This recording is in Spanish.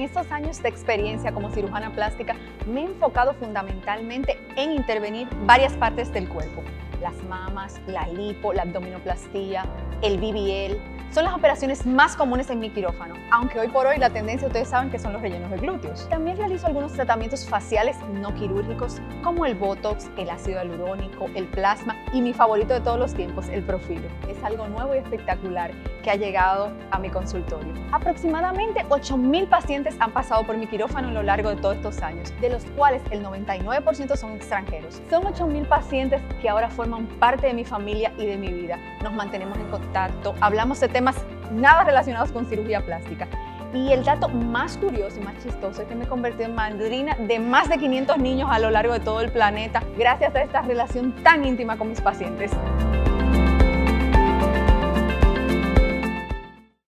estos años de experiencia como cirujana plástica me he enfocado fundamentalmente en intervenir varias partes del cuerpo. Las mamas, la lipo, la abdominoplastía, el BBL, son las operaciones más comunes en mi quirófano, aunque hoy por hoy la tendencia ustedes saben que son los rellenos de glúteos. También realizo algunos tratamientos faciales no quirúrgicos como el Botox, el ácido hialurónico, el plasma y mi favorito de todos los tiempos, el Profilo. Es algo nuevo y espectacular que ha llegado a mi consultorio. Aproximadamente 8.000 pacientes han pasado por mi quirófano a lo largo de todos estos años, de los cuales el 99% son extranjeros. Son 8.000 pacientes que ahora parte de mi familia y de mi vida. Nos mantenemos en contacto, hablamos de temas nada relacionados con cirugía plástica. Y el dato más curioso y más chistoso es que me he convertido en madrina de más de 500 niños a lo largo de todo el planeta gracias a esta relación tan íntima con mis pacientes.